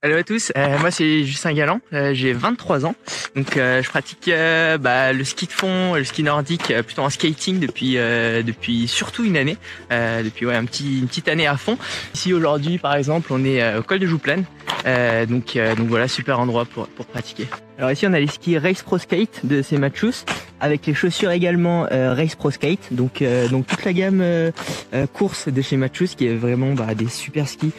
Hello à tous, euh, moi c'est Justin Galland, euh, j'ai 23 ans, donc euh, je pratique euh, bah, le ski de fond, le ski nordique, euh, plutôt en skating depuis depuis surtout une année, depuis ouais un petit une petite année à fond. Ici aujourd'hui par exemple on est au col de Jouplane, donc donc voilà super endroit pour pour pratiquer. Alors ici on a les skis Race Pro Skate de Semachus avec les chaussures également euh, Race Pro Skate, donc euh, donc toute la gamme euh, course de chez Matchus qui est vraiment bah, des super skis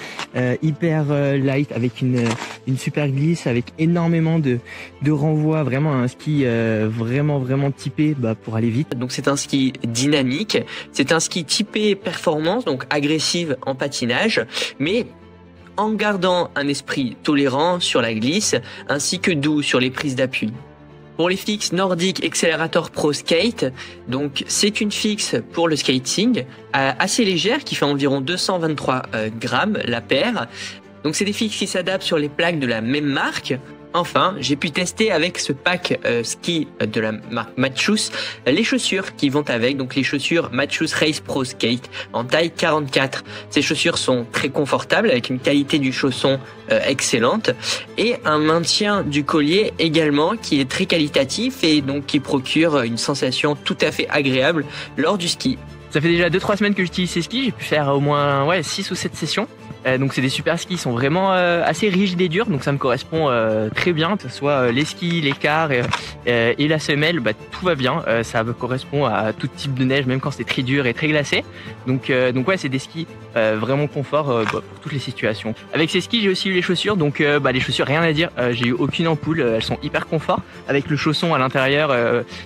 hyper light avec une une super glisse avec énormément de de renvoi, vraiment un ski vraiment vraiment typé bah, pour aller vite. Donc c'est un ski dynamique, c'est un ski typé performance, donc agressive en patinage, mais en gardant un esprit tolérant sur la glisse ainsi que doux sur les prises d'appui. Pour les fixes Nordic Accelerator Pro Skate, donc c'est une fixe pour le skating euh, assez légère qui fait environ 223 euh, grammes la paire. Donc c'est des fixes qui s'adaptent sur les plaques de la même marque Enfin, j'ai pu tester avec ce pack euh, ski de la marque Matchus les chaussures qui vont avec, donc les chaussures Matchus Race Pro Skate en taille 44. Ces chaussures sont très confortables avec une qualité du chausson euh, excellente et un maintien du collier également qui est très qualitatif et donc qui procure une sensation tout à fait agréable lors du ski. Ça fait déjà 2-3 semaines que j'utilise ces skis, j'ai pu faire au moins ouais, 6 ou 7 sessions. Euh, donc c'est des super skis, ils sont vraiment euh, assez rigides et durs, donc ça me correspond euh, très bien, que ce soit les skis, l'écart et, et, la semelle, bah, tout va bien. ça correspond à tout type de neige, même quand c'est très dur et très glacé. Donc donc ouais, c'est des skis vraiment confort bah, pour toutes les situations. Avec ces skis, j'ai aussi eu les chaussures, donc bah, les chaussures rien à dire. j'ai eu aucune ampoule, elles sont hyper confort, avec le chausson à l'intérieur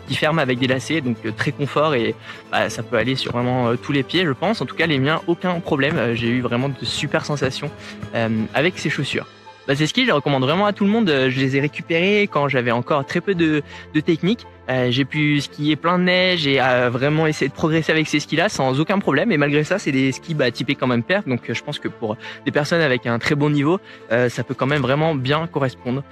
qui ferme avec des lacets, donc très confort et bah, ça peut aller sur vraiment tous les pieds, je pense. En tout cas, les miens, aucun problème. j'ai eu vraiment de super sensation euh, avec ces chaussures. Bah, ces skis, je les recommande vraiment à tout le monde. Euh, je les ai récupérés quand j'avais encore très peu de, technique. Euh, j'ai pu skier plein de neige et vraiment essayer de progresser avec ces skis-là sans aucun problème. Et malgré ça, c'est des skis bah, typés quand même perf. Donc je pense que pour des personnes avec un très bon niveau, ça peut quand même vraiment bien correspondre.